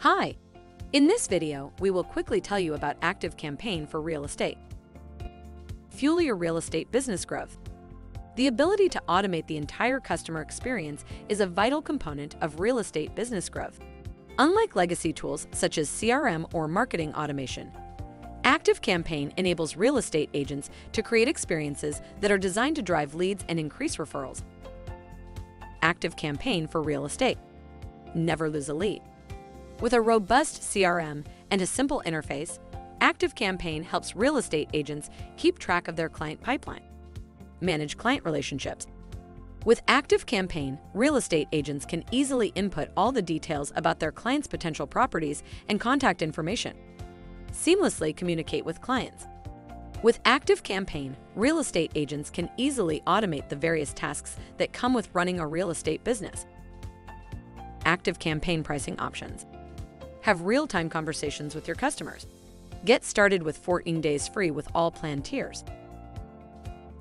Hi! In this video, we will quickly tell you about Active Campaign for real estate. Fuel your real estate business growth. The ability to automate the entire customer experience is a vital component of real estate business growth. Unlike legacy tools such as CRM or marketing automation, Active Campaign enables real estate agents to create experiences that are designed to drive leads and increase referrals. Active Campaign for real estate. Never lose a lead. With a robust CRM and a simple interface, ActiveCampaign helps real estate agents keep track of their client pipeline, manage client relationships. With ActiveCampaign, real estate agents can easily input all the details about their clients' potential properties and contact information seamlessly communicate with clients. With ActiveCampaign, real estate agents can easily automate the various tasks that come with running a real estate business. ActiveCampaign pricing options. Have real-time conversations with your customers. Get started with 14 days free with all plan tiers.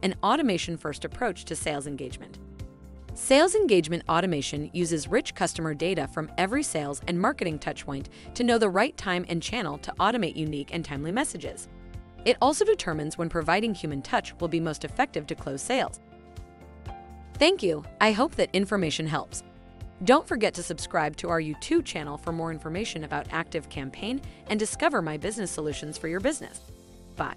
An automation-first approach to sales engagement. Sales engagement automation uses rich customer data from every sales and marketing touchpoint to know the right time and channel to automate unique and timely messages. It also determines when providing human touch will be most effective to close sales. Thank you. I hope that information helps. Don't forget to subscribe to our YouTube channel for more information about Active Campaign and discover my business solutions for your business. Bye.